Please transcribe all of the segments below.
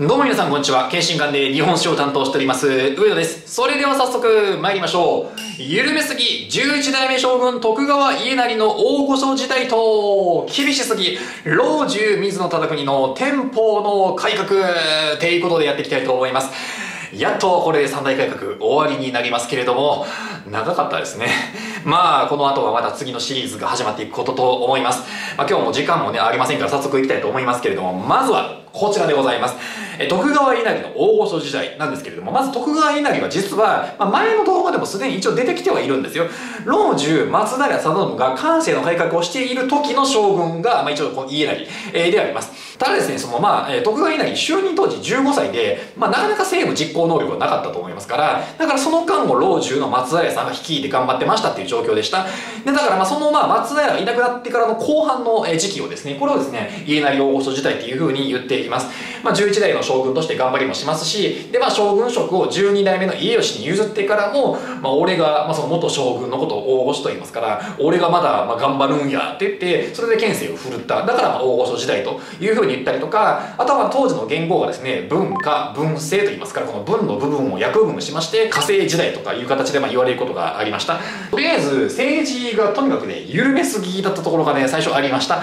どうも皆さんこんにちは。経信館で日本史を担当しております、上野です。それでは早速参りましょう。緩めすぎ、11代目将軍徳川家成の大御所時代と、厳しすぎ、老中水野忠国の天保の改革、ということでやっていきたいと思います。やっとこれで三大改革終わりになりますけれども、長かったですね。まあ、この後はまた次のシリーズが始まっていくことと思います。まあ、今日も時間もね、ありませんから早速行きたいと思いますけれども、まずはこちらでございます。え徳川稲荷の大御所時代なんですけれども、まず徳川稲荷は実は、まあ、前の動画でもすでに一応出てきてはいるんですよ。老中松平定信が関西の改革をしている時の将軍が、まあ、一応この家成、えー、であります。ただですね、そのまあ、徳川稲荷就任当時15歳で、まあ、なかなか政務実行能力はなかったと思いますから、だからその間を老中の松平さんが率いて頑張ってましたっていう状況でした。で、だからまあそのまあ松平がいなくなってからの後半の時期をですね、これをですね、家成大御所時代っていうふうに言っていきます。まあ、11代の将軍として頑張りもしますし、で、まあ、将軍職を12代目の家吉に譲ってからも、まあ、俺が、まあ、その元将軍のことを大御所と言いますから、俺がまだ、まあ、頑張るんやって言って、それで県政を振るった。だから、まあ、大御所時代というふうに言ったりとか、あとは当時の言語がですね、文化、文政と言いますから、この文の部分を役分しまして、火星時代とかいう形でまあ言われることがありました。とりあえず、政治がとにかくね、緩めすぎだったところがね、最初ありました。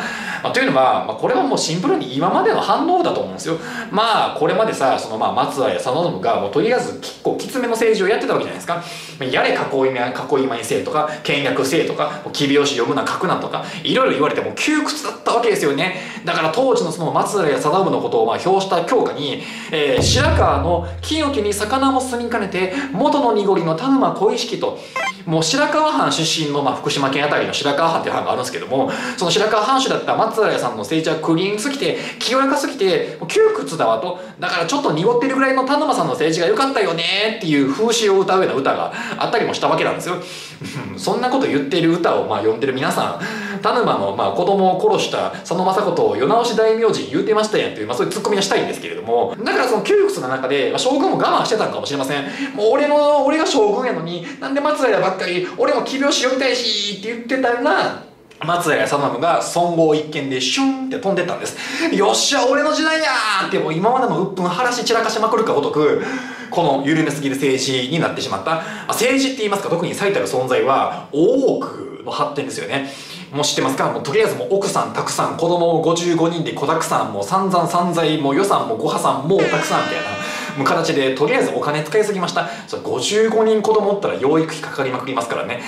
まあ、というのは、まあ、これはもうシンプルに今までの反応だと思うんですよ。まあこれまでさそのまあ松平定信がもうとりあえず結構きつめの政治をやってたわけじゃないですかやれ囲いめ囲いまにせえとか倹約せえとか吉拍子読むな書くなとかいろいろ言われても窮屈だったわけですよねだから当時のその松平定信のことをまあ表した教科に、えー、白川の金沖に魚も住みかねて元の濁りの田沼小意識ともう白河藩出身の、まあ、福島県あたりの白河藩っていう藩があるんですけどもその白河藩主だった松平さんの政治はクリーンすぎて清らかすぎて窮屈だわと。だからちょっと濁ってるぐらいの田沼さんの政治が良かったよねっていう風刺を歌うような歌があったりもしたわけなんですよ。そんなこと言ってる歌をまあ読んでる皆さん。田沼のまあ子供を殺した佐野正子を世直し大名人言うてましたやんっていう、まあ、そういうツッコミはしたいんですけれども。だからその窮屈な中で、まあ、将軍も我慢してたんかもしれません。もう俺の俺が将軍やのになんで松平ばっかり俺も奇拍子読みたいしって言ってたら松平定信が孫悟一見でシュンって飛んでったんです。よっしゃ俺の時代やーってもう今までの鬱憤晴らし散らかしまくるかごとくこの緩めすぎる政治になってしまった。政治って言いますか特に最たる存在は大奥の発展ですよね。もう知ってますか？もうとりあえずもう奥さんたくさん子供も55人で子だくさんもう散々散財もう予算もご破産もうたくさんみたいな。形でとりあえずお金使いすぎました。そ55人子供おったら養育費かかりまくりますからね。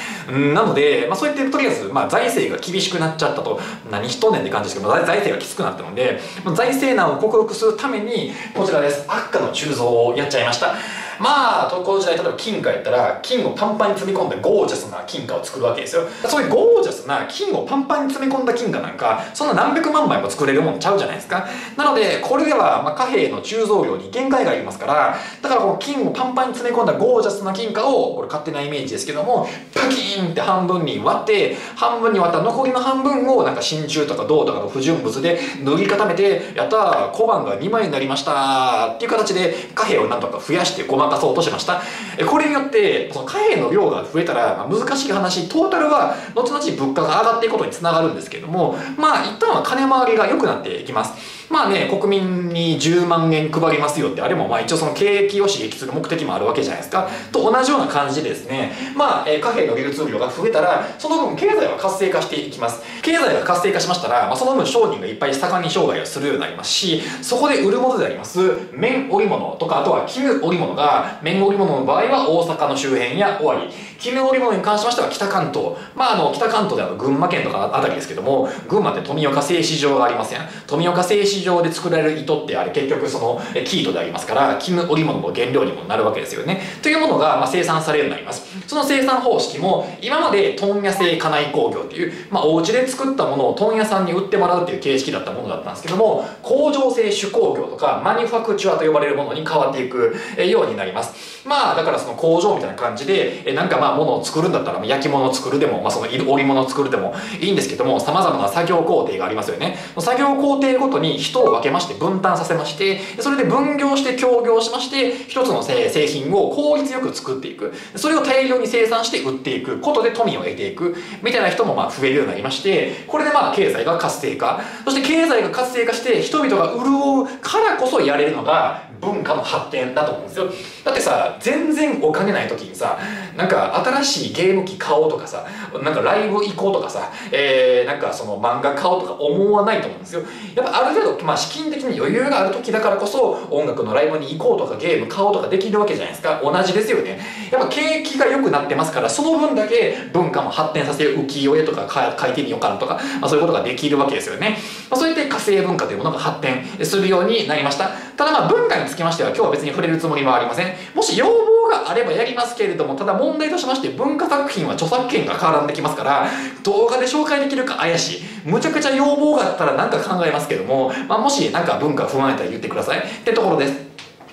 なので、まあ、そうやってとりあえず、まあ、財政が厳しくなっちゃったと何しとんねんって感じですけど財政がきつくなったので財政難を克服するためにこちらです。悪化の鋳造をやっちゃいました。まあ、この時代、例えば金貨やったら、金をパンパンに積み込んでゴージャスな金貨を作るわけですよ。そういうゴージャスな金をパンパンに積み込んだ金貨なんか、そんな何百万枚も作れるもんちゃうじゃないですか。なので、これでは、まあ、貨幣の鋳造量に限界がありますから、だからこの金をパンパンに詰め込んだゴージャスな金貨を、これ勝手なイメージですけども、パキーンって半分に割って、半分に割った残りの半分を、なんか真鍮とか銅とかの不純物で塗り固めて、やったー、小判が2枚になりましたっていう形で貨幣をなんとか増やしてごま出そうとしました。これによってその貨幣の量が増えたら、まあ、難しい話トータルは後々物価が上がっていくことにつながるんですけどもまあ一旦は金回りが良くなっていきますまあね、国民に10万円配りますよって、あれもまあ一応その景気を刺激する目的もあるわけじゃないですか。と同じような感じでですね、まあ、えー、貨幣の流通量が増えたら、その分経済は活性化していきます。経済が活性化しましたら、まあ、その分商人がいっぱい盛んに商売をするようになりますし、そこで売るものであります、綿織物とか、あとは絹織物が、綿織物の場合は大阪の周辺や尾張、絹織物に関しましては北関東。まあ、あの、北関東であの、群馬県とかあたりですけども、群馬って富岡製糸場がありません？富岡製糸場で作られる糸ってあれ結局その、生糸でありますから、絹織物の原料にもなるわけですよね。というものが、まあ、生産されるようになります。その生産方式も、今まで問屋製家内工業っていう、まあ、お家で作ったものを問屋さんに売ってもらうっていう形式だったものだったんですけども、工場製手工業とか、マニファクチュアと呼ばれるものに変わっていくようになります。まあ、だからその工場みたいな感じで、なんかまあ、物を作るんだったら、焼き物を作るでも、まあ、その織物を作るでもいいんですけども、様々な作業工程がありますよね。作業工程ごとに人を分けまして分担させましてそれで分業して協業しまして一つの製品を効率よく作っていく。それを大量に生産して売っていくことで富を得ていく。みたいな人もまあ増えるようになりましてこれでまあ経済が活性化。そして経済が活性化して人々が潤うからこそやれるのが文化の発展だと思うんですよ。だってさ全然お金ない時にさなんか新しいゲーム機買おうとかさなんかライブ行こうとかさ、えー、なんかその漫画買おうとか思わないと思うんですよ。やっぱある程度、まあ、資金的に余裕がある時だからこそ音楽のライブに行こうとかゲーム買おうとかできるわけじゃないですか。同じですよね。やっぱ景気が良くなってますからその分だけ文化も発展させる浮世絵とか書いてみようかなとか、まあ、そういうことができるわけですよね、まあ、そうやって火星文化というものが発展するようになりました。ただまあ文化につきましては今日は別に触れるつもりはありません。もし要望があればやりますけれどもただ問題としまして文化作品は著作権が絡んできますから動画で紹介できるか怪しい。むちゃくちゃ要望があったら何か考えますけども、まあ、もし何か文化不安やったら言ってください。ってところです。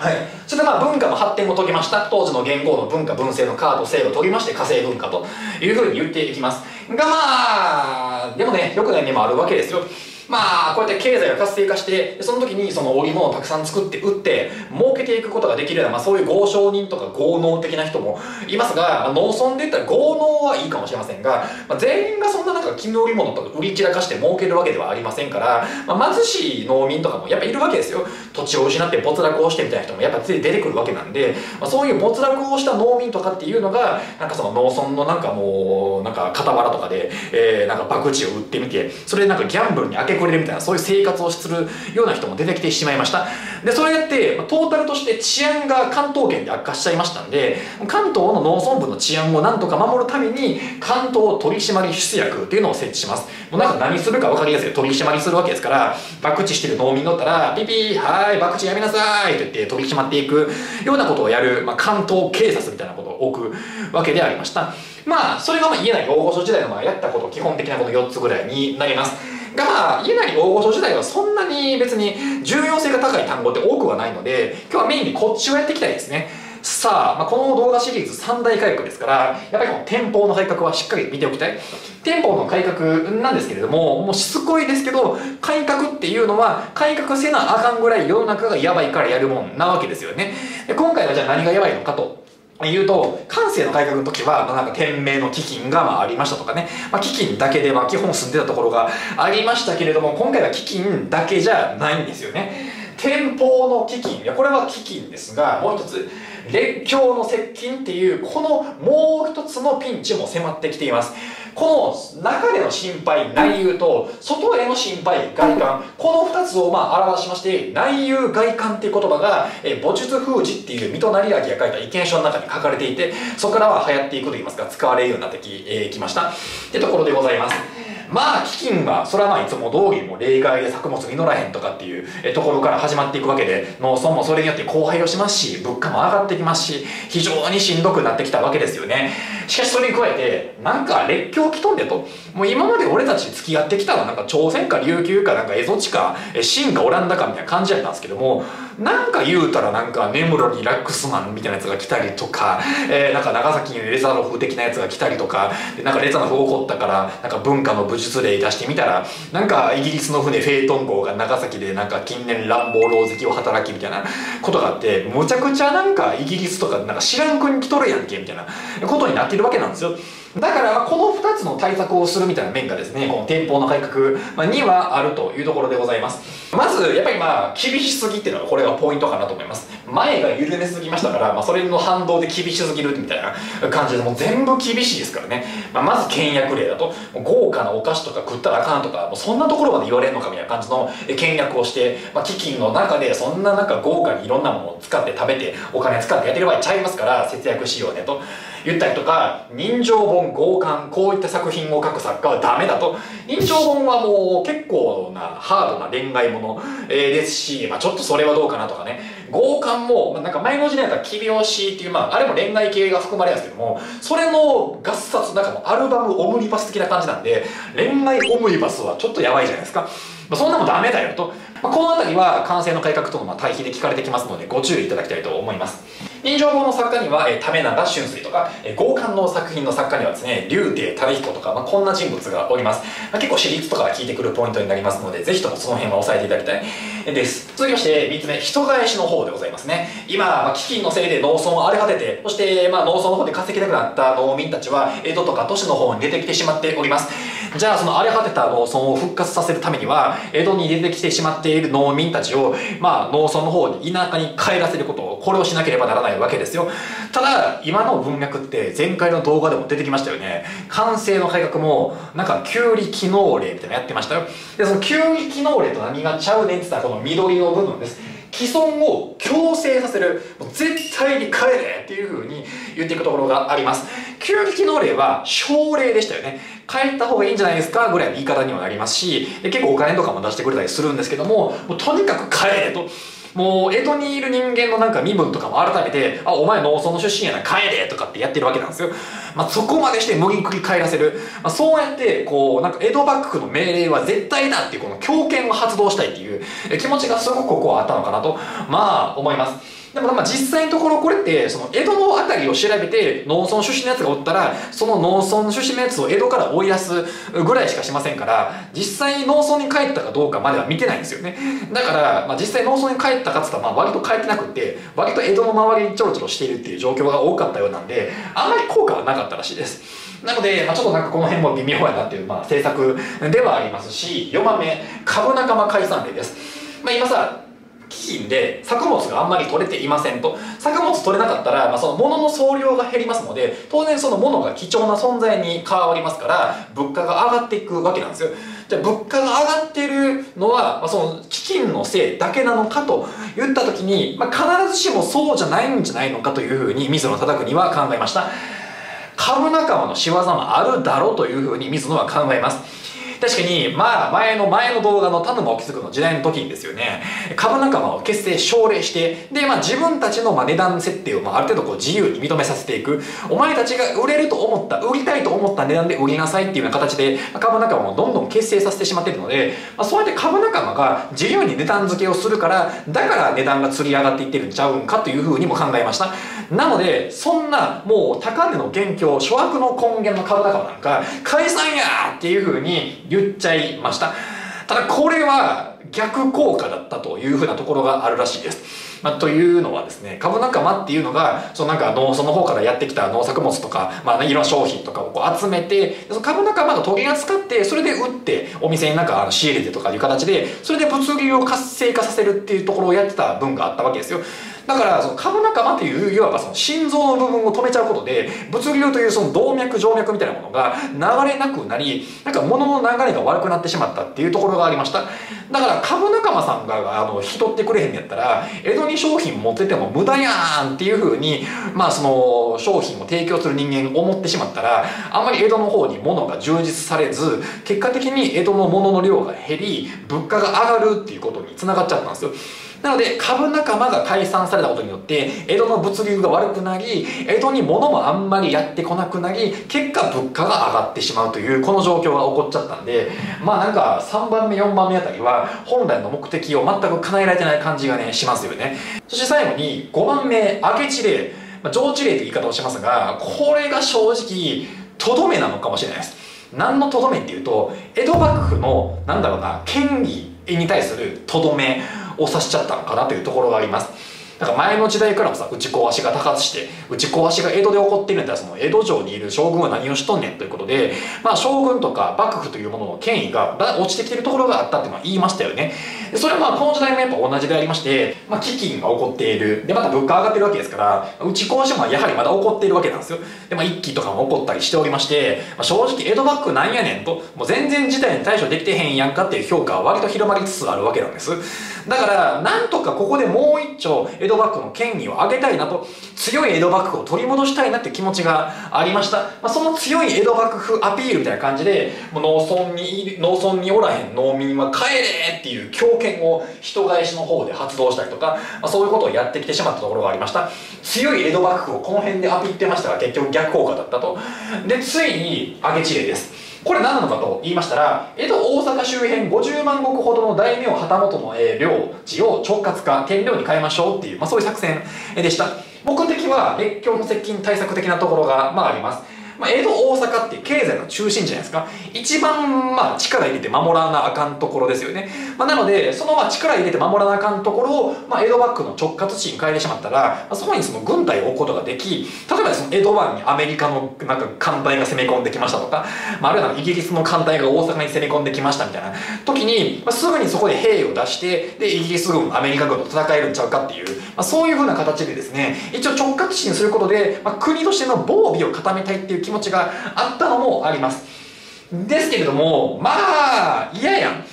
はい、それでまあ文化の発展を遂げました。当時の元号の文化文政のカード制を遂げまして火星文化というふうに言っていきます。がまあでもね良くない面もあるわけですよ。まあこうやって経済が活性化してその時にその織物をたくさん作って売って儲けていくことができるような、まあ、そういう豪商人とか豪農的な人もいますが、まあ、農村で言ったら豪農はいいかもしれませんが、まあ、全員がそんななんか絹織物とか売り散らかして儲けるわけではありませんから、まあ、貧しい農民とかもやっぱいるわけですよ。土地を失って没落をしてみたいな人もやっぱつい出てくるわけなんで、まあ、そういう没落をした農民とかっていうのがなんかその農村のなんかもうなんか傍らとかで、えー、なんか博打を売ってみてそれでなんかギャンブルに明け暮れるみたいなそういう生活をするような人も出てきてしまいました。でそれやって、トータルとして治安が関東圏で悪化しちゃいましたんで関東の農村部の治安をなんとか守るために関東取締役っていうのを設置します。もうなんか何するか分かりやすい。取締りするわけですから博打してる農民乗ったらピピーはい博打やめなさいと言って取り締まっていくようなことをやる、まあ、関東警察みたいなことを置くわけでありました。まあそれがまあ言えない大御所時代のまあやったこと基本的なこと4つぐらいになります。が家なり大御所時代はそんなに別に重要性が高い単語って多くはないので今日はメインにこっちをやっていきたいですね。さあ、まあ、この動画シリーズ3大改革ですからやっぱりこの店舗の改革はしっかり見ておきたい。店舗の改革なんですけれどももうしつこいですけど改革っていうのは改革せなあかんぐらい世の中がやばいからやるもんなわけですよね。で今回はじゃあ何がやばいのかと。言うと、関西の改革の時は、まあ、なんか天命の基金がまあありましたとかね、まあ、飢饉だけでま基本住んでたところがありましたけれども、今回は基金だけじゃないんですよね。天保の基金、いやこれは基金ですが、もう一つ、列強の接近っていう、このもう一つのピンチも迫ってきています。この中での心配、内憂と、外への心配、外観、この2つをまあ表しまして、内憂外観っていう言葉が、え母術封じっていう水戸成明が書いた意見書の中に書かれていて、そこからは流行っていくといいますか、使われるようになってき,、えー、きました。ってところでございます。まあ飢饉はそれはまあいつも通りも例外で作物実らへんとかっていうところから始まっていくわけで農村もそれによって荒廃をしますし物価も上がってきますし非常にしんどくなってきたわけですよね。しかしそれに加えてなんか列強来とんでと。もう今まで俺たち付き合ってきたのはなんか朝鮮か琉球かなんか蝦夷地か清かオランダかみたいな感じだったんですけどもなんか言うたらなんか根室にラックスマンみたいなやつが来たりとか、えー、なんか長崎にレザノフ的なやつが来たりとかなんかレザノフ起こったからなんか文化の武術例出してみたらなんかイギリスの船フェイトン号が長崎でなんか近年乱暴狼藉を働きみたいなことがあってむちゃくちゃなんかイギリスとかなんか知らん国来とるやんけみたいなことになってるわけなんですよ。だからこの2つの対策をするみたいな面がですねこの店舗の改革にはあるというところでございます。まずやっぱりまあ厳しすぎっていうのがこれがポイントかなと思います。前が緩めすぎましたから、まあ、それの反動で厳しすぎるみたいな感じでもう全部厳しいですからね、まあ、まず倹約令だと。豪華なお菓子とか食ったらあかんとかもうそんなところまで言われるのかみたいな感じの倹約をして、まあ、基金の中でそんななんか豪華にいろんなものを使って食べてお金使ってやってる場合ちゃいますから節約しようねと。言ったりとか人情本強姦こういった作品を書く作家はダメだと。人情本はもう結構なハードな恋愛もの、えですし、まあ、ちょっとそれはどうかなとかね。強姦も、まあ、なんか前の時代だったら「奇拍子」っていう、まあ、あれも恋愛系が含まれるんですけどもそれの合冊なんかもアルバムオムニバス的な感じなんで恋愛オムニバスはちょっとやばいじゃないですか、まあ、そんなもんダメだよと、まあ、この辺りは完成の改革とのま対比で聞かれてきますのでご注意いただきたいと思います。人情本の作家には、えー、為永俊水とか、えー、豪漢の作品の作家にはですね、竜帝忠彦とか、まあ、こんな人物がおります。まあ、結構私立とかが聞いてくるポイントになりますので、ぜひともその辺は押さえていただきたいです。続きまして、3つ目、人返しの方でございますね。今、まあ、飢饉のせいで農村を荒れ果てて、そして、まあ、農村の方で稼ぎなくなった農民たちは、江戸とか都市の方に出てきてしまっております。じゃあ、その荒れ果てた農村を復活させるためには、江戸に出てきてしまっている農民たちを、まあ、農村の方に田舎に帰らせることを、これをしなければならないわけですよ。ただ、今の文脈って前回の動画でも出てきましたよね。完成の改革も、なんか、旧理機能例みたいなのやってましたよ。で、その旧理機能例と何がちゃうねんって言ったら、この緑の部分です。既存を強制させる。もう絶対に帰れっていう風に言っていくところがあります。旧理機能例は奨励でしたよね。帰った方がいいんじゃないですか？ぐらいの言い方にもなりますし、結構お金とかも出してくれたりするんですけども、もうとにかく帰れと。もう江戸にいる人間のなんか身分とかも改めて、あ、お前農村の出身やな、帰れとかってやってるわけなんですよ。まあ、そこまでして無理くり帰らせる。まあ、そうやって、こう、なんか江戸幕府の命令は絶対だっていうこの強権を発動したいっていう気持ちがすごくここはあったのかなと、まあ思います。でもまあ実際のところこれってその江戸の辺りを調べて農村出身のやつがおったらその農村出身のやつを江戸から追い出すぐらいしかしませんから実際に農村に帰ったかどうかまでは見てないんですよね。だからまあ実際農村に帰ったかっつったらまあ割と帰ってなくって割と江戸の周りにちょろちょろしているっていう状況が多かったようなんであんまり効果はなかったらしいです。なので、まあ、ちょっとなんかこの辺も微妙やなっていう、まあ、政策ではありますし4番目株仲間解散例です、まあ、今さ飢饉で作物があんまり取れていませんと。作物取れなかったら、まあ、その物の総量が減りますので当然その物が貴重な存在に変わりますから物価が上がっていくわけなんですよ。じゃあ物価が上がってるのは、まあ、その飢饉のせいだけなのかと言った時に、まあ、必ずしもそうじゃないんじゃないのかというふうに水野忠国は考えました。株仲間の仕業もあるだろうというふうに水野は考えます。確かに、まあ、前の前の動画の田沼沖津の時代の時にですよね、株仲間を結成、奨励して、で、まあ自分たちのまあ値段設定をまあある程度こう自由に認めさせていく。お前たちが売れると思った、売りたいと思った値段で売りなさいっていうような形で、株仲間をどんどん結成させてしまっているので、まあ、そうやって株仲間が自由に値段付けをするから、だから値段が釣り上がっていってるんちゃうんかというふうにも考えました。なので、そんなもう高値の元凶、諸悪の根源の株仲間なんか、解散やっていうふうに言っちゃいました。ただこれは逆効果だったというふうなところがあるらしいです。まあ、というのはですね株仲間っていうのがそのなんか農村の方からやってきた農作物とか、まあ、いろんな商品とかをこう集めてその株仲間が取り扱ってそれで売ってお店になんか仕入れてとかいう形でそれで物流を活性化させるっていうところをやってた分があったわけですよ。だからその株仲間っていういわばその心臓の部分を止めちゃうことで物流というその動脈静脈みたいなものが流れなくなりなんか物の流れが悪くなってしまったっていうところがありました。だから株仲間さんがあの引き取ってくれへんやったら江戸に商品持ってても無駄やんっていうふうにまあその商品を提供する人間思ってしまったらあんまり江戸の方に物が充実されず結果的に江戸の物の量が減り物価が上がるっていうことにつながっちゃったんですよ。なので株仲間が解散されたことによって江戸の物流が悪くなり江戸に物もあんまりやってこなくなり結果物価が上がってしまうというこの状況が起こっちゃったんでまあなんか3番目4番目あたりは本来の目的を全く叶えられてない感じがねしますよね。そして最後に5番目明智例、まあ、上智例という言い方をしますがこれが正直とどめなのかもしれないです。何のとどめっていうと江戸幕府のなんだろうな権威に対するとどめ。をさしちゃったのかなというところがあります。なんか前の時代からもさ打ち壊しが多発して打ち壊しが江戸で起こっているんだったらその江戸城にいる将軍は何をしとんねんということでまあ将軍とか幕府というものの権威が落ちてきてるところがあったっていうのは言いましたよね。それはまあこの時代もやっぱ同じでありまして、まあ、飢饉が起こっている。でまた物価上がってるわけですから打ち壊しもやはりまだ起こっているわけなんですよ。でまあ一揆とかも起こったりしておりまして、まあ、正直江戸幕府なんやねんともう全然事態に対処できてへんやんかっていう評価は割と広まりつつあるわけなんです。だからなんとかここでもう一丁江戸幕府の権威を上げたいなと強い江戸幕府を取り戻したいなって気持ちがありました、まあ、その強い江戸幕府アピールみたいな感じでもう農村に農村におらへん農民は帰れっていう強権を人返しの方で発動したりとか、まあ、そういうことをやってきてしまったところがありました。強い江戸幕府をこの辺でアピってましたが結局逆効果だったと。でついに明智例です。これ何なのかと言いましたら江戸大阪周辺50万石ほどの大名旗本の領地を直轄化天領に変えましょうっていう、まあ、そういう作戦でした。目的は列強の接近対策的なところが、まあ、あります。まあ、江戸大阪って経済の中心じゃないですか。一番まあ力入れて守らなあかんところですよね、まあ、なのでそのまあ力入れて守らなあかんところを、まあ、江戸幕府の直轄地に変えてしまったら、あ、そこにその軍隊を置くことができ例えばその江戸湾にアメリカのなんか艦隊が攻め込んできましたとか、まあ、あるいはイギリスの艦隊が大阪に攻め込んできましたみたいな時に、まあ、すぐにそこで兵を出してでイギリス軍アメリカ軍と戦えるんちゃうかっていう、まあ、そういうふうな形でですね一応直轄地にすることで、まあ、国としての防備を固めたいっていう気持ちがあったのもあります。ですけれどもまあ嫌やん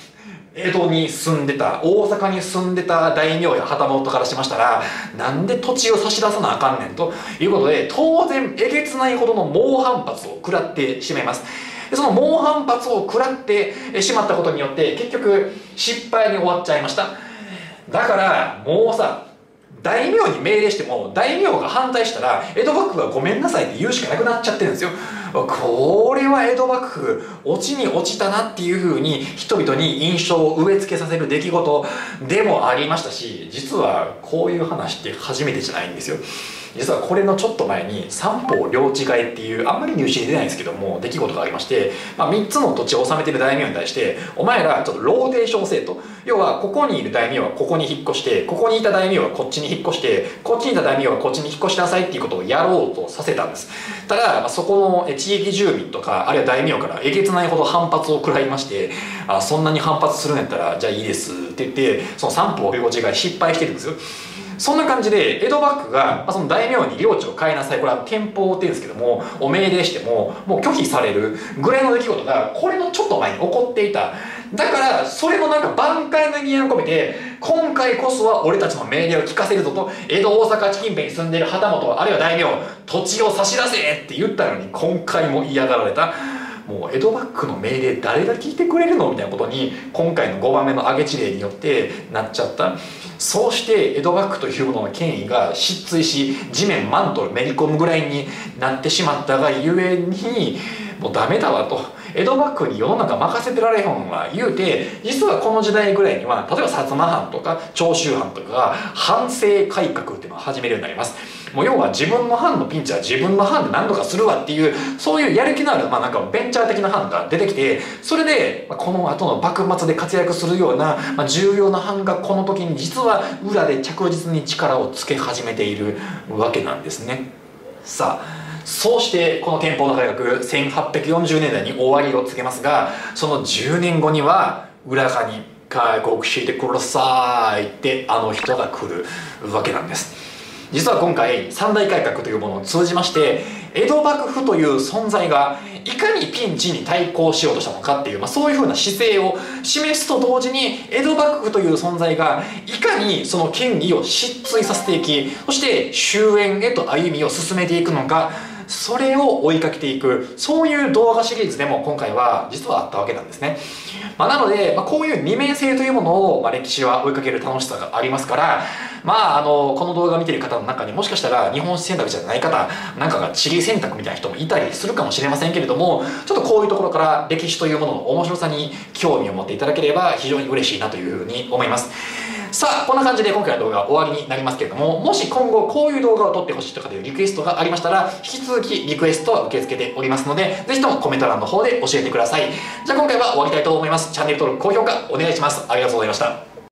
江戸に住んでた大阪に住んでた大名や旗本からしましたらなんで土地を差し出さなあかんねんということで当然えげつないほどの猛反発を食らってしまいます。でその猛反発を食らってしまったことによって結局失敗に終わっちゃいました。だからもうさ大名に命令しても大名が反対したら江戸幕府はごめんなさいって言うしかなくなっちゃってるんですよ。これは江戸幕府落ちに落ちたなっていうふうに人々に印象を植え付けさせる出来事でもありましたし実はこういう話って初めてじゃないんですよ。実はこれのちょっと前に三方領地替えっていうあんまり入試に出ないんですけども出来事がありまして、まあ、3つの土地を治めてる大名に対してお前らちょっとローテーション制と。要はここにいる大名はここに引っ越してここにいた大名はこっちに引っ越してこっちにいた大名はこっちに引っ越しなさいっていうことをやろうとさせたんです。ただ、まあ、そこの地域住民とかあるいは大名からえげつないほど反発を食らいましてあそんなに反発するんやったらじゃあいいですって言ってその三方領地替え失敗してるんですよ。そんな感じで江戸幕府が、まあ、その大名に領地を変えなさい。これは憲法っていうんですけどもお命令してももう拒否される。ぐらいの出来事がこれのちょっと前に起こっていた。だからそれのなんか挽回の意味を込めて今回こそは俺たちの命令を聞かせるぞと江戸大阪近辺に住んでいる旗本あるいは大名土地を差し出せって言ったのに今回も嫌がられた。もう江戸幕府の命令誰が聞いてくれるのみたいなことに今回の5番目の上げ地例によってなっちゃった。そうして江戸幕府というものの権威が失墜し地面マントルめり込むぐらいになってしまったがゆえにもうダメだわと。江戸幕府に世の中任せてられへんは言うて実はこの時代ぐらいには例えば薩摩藩とか長州藩とかが反省改革っていうのを始めるようになります。もう要は自分の藩のピンチは自分の藩で何とかするわっていうそういうやる気のある、まあ、なんかベンチャー的な藩が出てきてそれでこの後の幕末で活躍するような、まあ、重要な藩がこの時に実は裏で着実に力をつけ始めているわけなんですね。さあそうしてこの憲法の改革1840年代に終わりを告げますがその10年後には裏側に開国してくださいってあの人が来るわけなんです。実は今回三大改革というものを通じまして江戸幕府という存在がいかにピンチに対抗しようとしたのかっていう、まあ、そういうふうな姿勢を示すと同時に江戸幕府という存在がいかにその権威を失墜させていきそして終焉へと歩みを進めていくのかそれを追いかけていく。そういう動画シリーズでも今回は実はあったわけなんですね、まあ、なので、まあ、こういう二面性というものを、まあ、歴史は追いかける楽しさがありますからまああのこの動画を見てる方の中にもしかしたら日本史選択じゃない方なんかが地理選択みたいな人もいたりするかもしれませんけれどもちょっとこういうところから歴史というものの面白さに興味を持っていただければ非常に嬉しいなというふうに思います。さあこんな感じで今回の動画は終わりになりますけれどももし今後こういう動画を撮ってほしいとかというリクエストがありましたら引き続きリクエストは受け付けておりますのでぜひともコメント欄の方で教えてください。じゃあ今回は終わりたいと思います。チャンネル登録高評価お願いします。ありがとうございました。